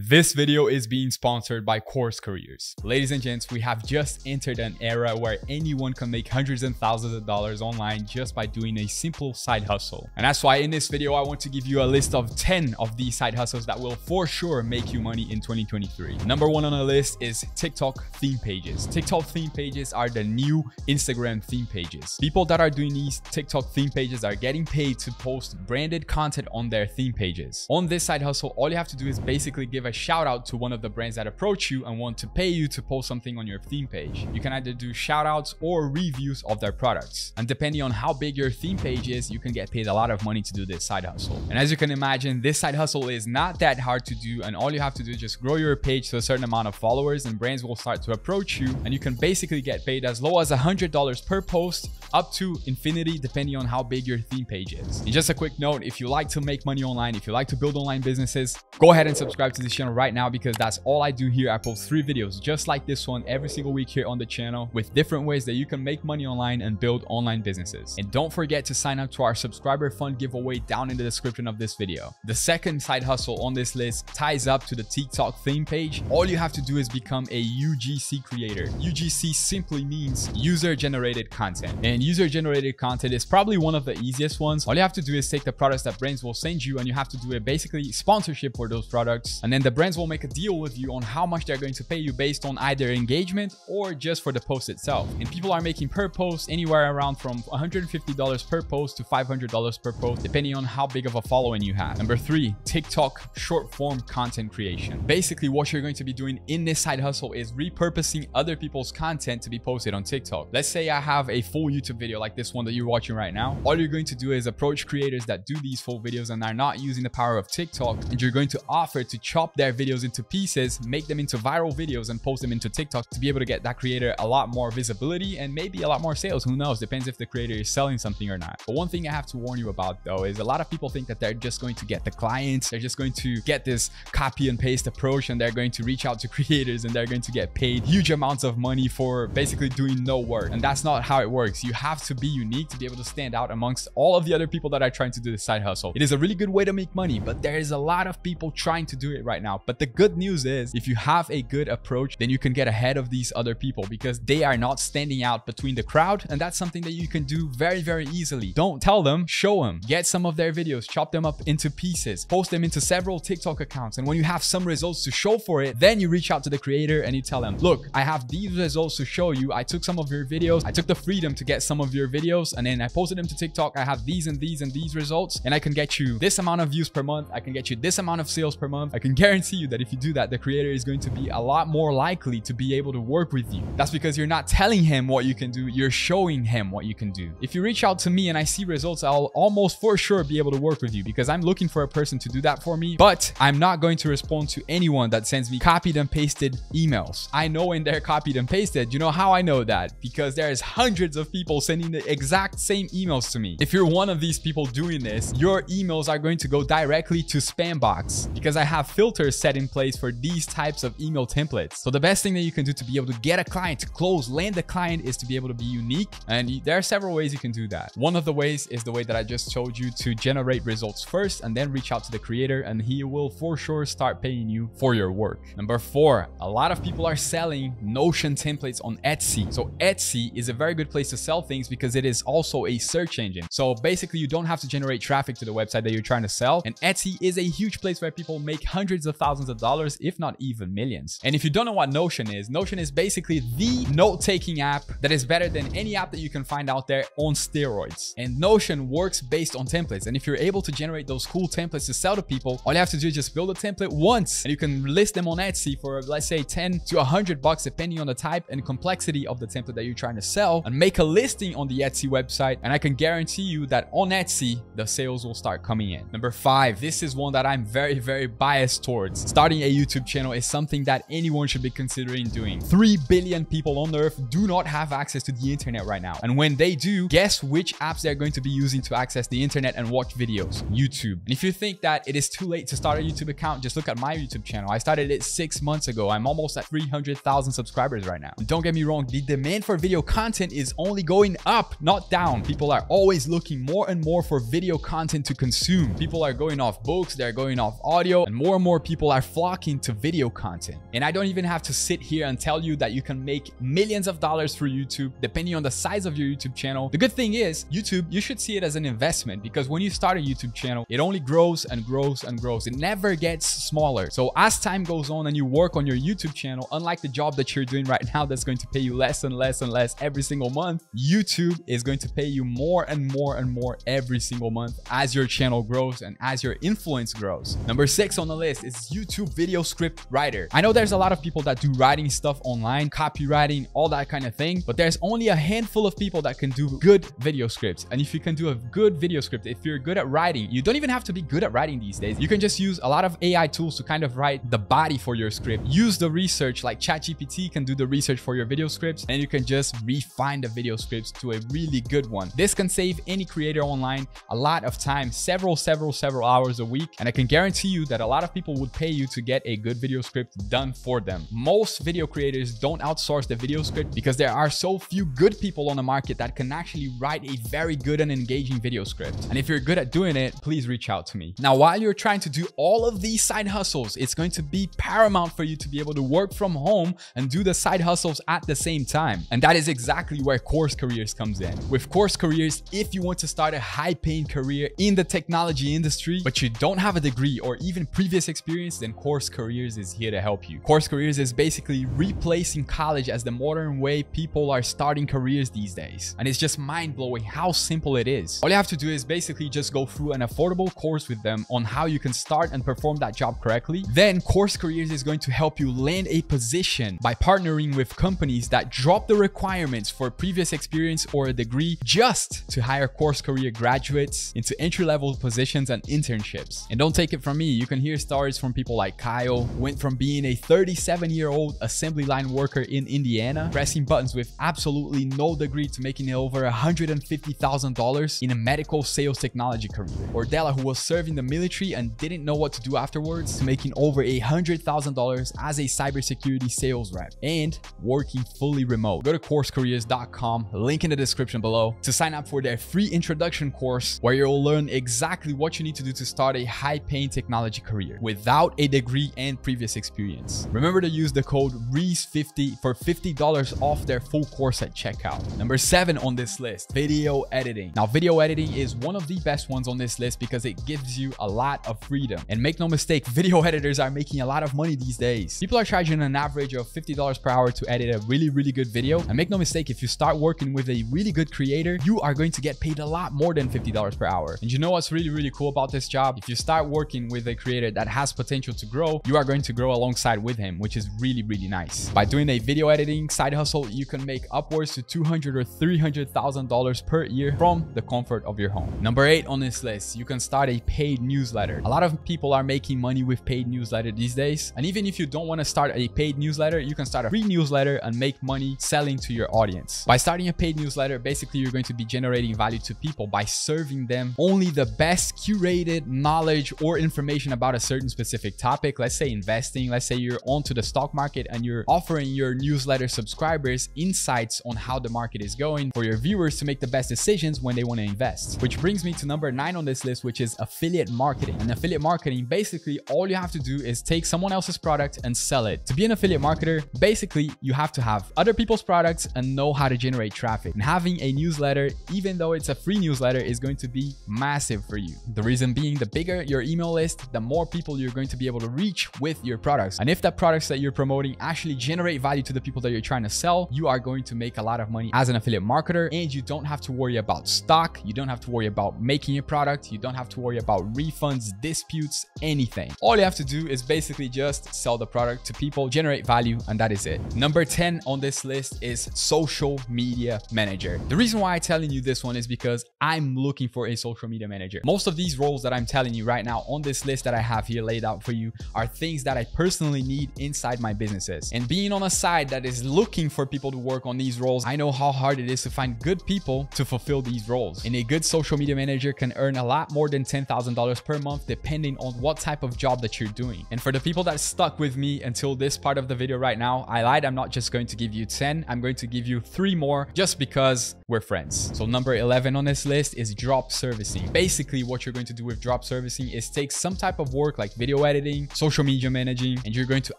This video is being sponsored by Course Careers. Ladies and gents, we have just entered an era where anyone can make hundreds and thousands of dollars online just by doing a simple side hustle. And that's why in this video, I want to give you a list of 10 of these side hustles that will for sure make you money in 2023. Number one on the list is TikTok theme pages. TikTok theme pages are the new Instagram theme pages. People that are doing these TikTok theme pages are getting paid to post branded content on their theme pages. On this side hustle, all you have to do is basically give a shout out to one of the brands that approach you and want to pay you to post something on your theme page. You can either do shout outs or reviews of their products. And depending on how big your theme page is, you can get paid a lot of money to do this side hustle. And as you can imagine, this side hustle is not that hard to do. And all you have to do is just grow your page to a certain amount of followers and brands will start to approach you. And you can basically get paid as low as $100 per post up to infinity depending on how big your theme page is. And just a quick note, if you like to make money online, if you like to build online businesses, go ahead and subscribe to this channel right now because that's all I do here. I post three videos just like this one every single week here on the channel with different ways that you can make money online and build online businesses. And don't forget to sign up to our subscriber fund giveaway down in the description of this video. The second side hustle on this list ties up to the TikTok theme page. All you have to do is become a UGC creator. UGC simply means user generated content. And user generated content is probably one of the easiest ones. All you have to do is take the products that brands will send you and you have to do a basically sponsorship for those products. And then the brands will make a deal with you on how much they're going to pay you based on either engagement or just for the post itself. And people are making per post anywhere around from $150 per post to $500 per post, depending on how big of a following you have. Number three, TikTok short form content creation. Basically, what you're going to be doing in this side hustle is repurposing other people's content to be posted on TikTok. Let's say I have a full YouTube video like this one that you're watching right now. All you're going to do is approach creators that do these full videos and are not using the power of TikTok, and you're going to offer to chop their videos into pieces, make them into viral videos, and post them into TikTok to be able to get that creator a lot more visibility and maybe a lot more sales. Who knows? Depends if the creator is selling something or not. But one thing I have to warn you about though is a lot of people think that they're just going to get the clients, they're just going to get this copy and paste approach, and they're going to reach out to creators and they're going to get paid huge amounts of money for basically doing no work. And that's not how it works. You have to be unique to be able to stand out amongst all of the other people that are trying to do the side hustle. It is a really good way to make money, but there is a lot of people trying to do it right now. But the good news is if you have a good approach, then you can get ahead of these other people because they are not standing out between the crowd. And that's something that you can do very, very easily. Don't tell them, show them. Get some of their videos, chop them up into pieces, post them into several TikTok accounts. And when you have some results to show for it, then you reach out to the creator and you tell them, look, I have these results to show you. I took some of your videos. I took the freedom to get some of your videos and then I posted them to TikTok. I have these and these and these results and I can get you this amount of views per month. I can get you this amount of sales per month. I can guarantee you that if you do that, the creator is going to be a lot more likely to be able to work with you. That's because you're not telling him what you can do. You're showing him what you can do. If you reach out to me and I see results, I'll almost for sure be able to work with you because I'm looking for a person to do that for me. But I'm not going to respond to anyone that sends me copied and pasted emails. I know when they're copied and pasted. You know how I know that? Because there's hundreds of people sending the exact same emails to me. If you're one of these people doing this, your emails are going to go directly to spam box because I have filters set in place for these types of email templates. So the best thing that you can do to be able to get a client to close, land the client is to be able to be unique. And there are several ways you can do that. One of the ways is the way that I just told you to generate results first and then reach out to the creator and he will for sure start paying you for your work. Number four, a lot of people are selling Notion templates on Etsy. So Etsy is a very good place to sell things because it is also a search engine. So basically you don't have to generate traffic to the website that you're trying to sell. And Etsy is a huge place where people make hundreds of thousands of dollars, if not even millions. And if you don't know what Notion is, Notion is basically the note-taking app that is better than any app that you can find out there on steroids. And Notion works based on templates. And if you're able to generate those cool templates to sell to people, all you have to do is just build a template once and you can list them on Etsy for let's say 10 to 100 bucks depending on the type and complexity of the template that you're trying to sell and make a listing on the Etsy website and I can guarantee you that on Etsy the sales will start coming in. Number 5, this is one that I'm very very biased towards. Starting a YouTube channel is something that anyone should be considering doing. 3 billion people on earth do not have access to the internet right now. And when they do, guess which apps they're going to be using to access the internet and watch videos? YouTube. And if you think that it is too late to start a YouTube account, just look at my YouTube channel. I started it 6 months ago. I'm almost at 300,000 subscribers right now. And don't get me wrong, the demand for video content is only going up, not down. People are always looking more and more for video content to consume. People are going off books, they're going off audio, and more and more people are flocking to video content. And I don't even have to sit here and tell you that you can make millions of dollars through YouTube depending on the size of your YouTube channel. The good thing is YouTube, you should see it as an investment because when you start a YouTube channel, it only grows and grows and grows. It never gets smaller. So as time goes on and you work on your YouTube channel, unlike the job that you're doing right now that's going to pay you less and less and less every single month, YouTube is going to pay you more and more and more every single month as your channel grows and as your influence grows. Number six on the list is YouTube video script writer. I know there's a lot of people that do writing stuff online, copywriting, all that kind of thing, but there's only a handful of people that can do good video scripts. And if you can do a good video script, if you're good at writing, you don't even have to be good at writing these days. You can just use a lot of AI tools to kind of write the body for your script. Use the research like ChatGPT can do the research for your video scripts and you can just refine the video scripts to a really good one. This can save any creator online a lot of time, several, several, several hours a week. And I can guarantee you that a lot of people would pay you to get a good video script done for them. Most video creators don't outsource the video script because there are so few good people on the market that can actually write a very good and engaging video script. And if you're good at doing it, please reach out to me. Now, while you're trying to do all of these side hustles, it's going to be paramount for you to be able to work from home and do the side hustles at the same time. And that is exactly where Course Careers comes in. With Course Careers, if you want to start a high paying career in the technology industry, but you don't have a degree or even previous experience, then Course Careers is here to help you. Course Careers is basically replacing college as the modern way people are starting careers these days. And it's just mind blowing how simple it is. All you have to do is basically just go through an affordable course with them on how you can start and perform that job correctly. Then Course Careers is going to help you land a position by partnering with companies that drop the requirements for previous experience or a degree just to hire course career graduates into entry-level positions and internships. And don't take it from me, you can hear stories from people like Kyle, went from being a 37-year-old assembly line worker in Indiana, pressing buttons with absolutely no degree to making over $150,000 in a medical sales technology career. Or Della, who was serving the military and didn't know what to do afterwards, to making over $100,000 as a cybersecurity sales rep and working fully remote. Go to coursecareers.com, link in the description below, to sign up for their free introduction course where you'll learn exactly what you need to do to start a high-paying technology career without a degree and previous experience. Remember to use the code REIS50 for $50 off their full course at checkout. Number seven on this list, video editing. Now, video editing is one of the best ones on this list because it gives you a lot of freedom. And make no mistake, video editors are making a lot of money these days. People are charging an average of $50 per hour to edit a really, really good video. And make no mistake, if you start working with a really good creator, you are going to get paid a lot more than $50 per hour. And you know what's really, really cool about this job? If you start working with a creator that has potential to grow, you are going to grow alongside with him, which is really, really nice. By doing a video editing side hustle, you can make upwards to $200 or $300,000 per year from the comfort of your home. Number eight on this list, you can start a paid newsletter. A lot of people are making money with paid newsletter these days. And even if you don't want to start a paid newsletter, you can start a free newsletter and make money selling to your audience. By starting a paid newsletter, basically you're going to be generating value to people by serving them only the best curated knowledge or information about a certain specific topic. Let's say investing, let's say you're onto the stock market and you're offering your newsletter subscribers insights on how the market is going for your viewers to make the best decisions when they want to invest. Which brings me to number nine on this list, which is affiliate marketing. And affiliate marketing, basically all you have to do is take someone else's product and sell it. To be an affiliate marketer, basically you have to have other people's products and know how to generate traffic. And having a newsletter, even though it's a free newsletter, is going to be massive for you. The reason being the bigger your email list, the more people you're going to be able to reach with your products. And if the products that you're promoting actually generate value to the people that you're trying to sell, you are going to make a lot of money as an affiliate marketer and you don't have to worry about stock. You don't have to worry about making a product. You don't have to worry about refunds, disputes, anything. All you have to do is basically just sell the product to people, generate value, and that is it. Number 10 on this list is social media manager. The reason why I'm telling you this one is because I'm looking for a social media manager. Most of these roles that I'm telling you right now on this list that I have here laid out for you are things that I personally need inside my businesses. And being on a side that is looking for people to work on these roles, I know how hard it is to find good people to fulfill these roles. And a good social media manager can earn a lot more than $10,000 per month depending on what type of job that you're doing. And for the people that stuck with me until this part of the video right now, I lied. I'm not just going to give you 10. I'm going to give you three more just because we're friends. So number 11 on this list is drop servicing. Basically, what you're going to do with drop servicing is take some type of work like video editing, social media managing, and you're going to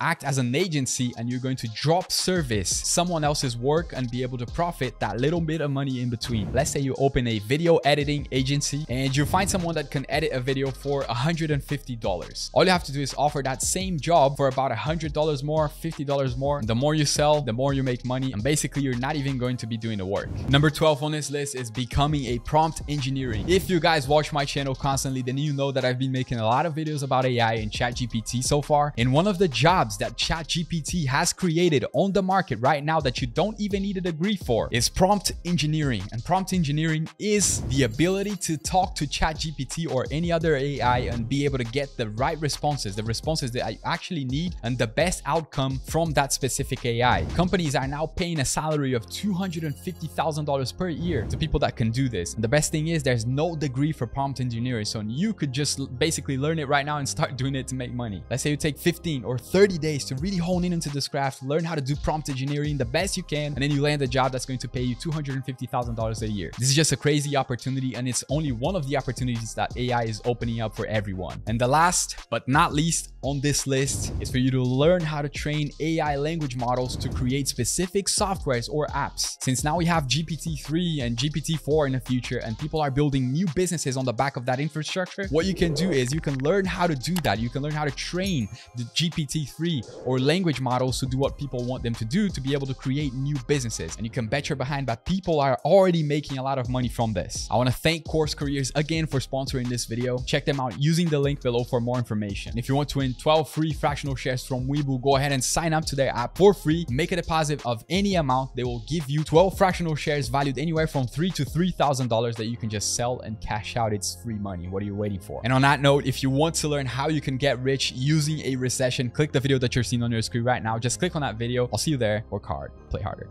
act as an agency and you're going to drop service someone else's work and be able to profit that little bit of money in between. Let's say you open a video editing agency and you find someone that can edit a video for $150. All you have to do is offer that same job for about $100 more, $50 more. The more you sell, the more you make money. And basically, you're not even going to be doing the work. Number 12 on this list is becoming a prompt engineering. If you guys watch my channel constantly, then you know that I've been making a lot of videos about AI and ChatGPT so far. And one of the jobs that ChatGPT has created on the market right now that you don't even need a degree for is prompt engineering. And prompt engineering is the ability to talk to ChatGPT or any other AI and be able to get the right responses, the responses that I actually need and the best outcome from that specific AI. Companies are now paying a salary of $250,000 per year to people that can do this. And the best thing is there's no degree for prompt engineering. So you could just basically learn it right now and start doing it to make money. Let's say you take 15 or 30 days to really hone in into this craft, learn how to do prompt engineering the best you can, and then you land a job that's going to pay you $250,000 a year. This is just a crazy opportunity and it's only one of the opportunities that AI is opening up for everyone. And the last but not least on this list is for you to learn how to train AI language models to create specific softwares or apps. Since now we have GPT-3 and GPT-4 in the future and people are building new businesses on the back of that infrastructure, what you can do is you can learn how to do that. You can learn how to train the GPT-3 or language models to do what people want them to do to be able to create new businesses. And you can bet your behind that people are already making a lot of money from this. I want to thank Course Careers again for sponsoring this video. Check them out using the link below for more information. If you want to win 12 free fractional shares from Webull, go ahead and sign up to their app for free. Make a deposit of any amount. They will give you 12 fractional shares valued anywhere from three to $3,000 that you can just sell and cash out. It's free money. What are you waiting for? And on that note, if you want to learn how you can get rich using a recession, click the video that you're seeing on your screen right now. Just click on that video. I'll see you there. Work hard, play harder.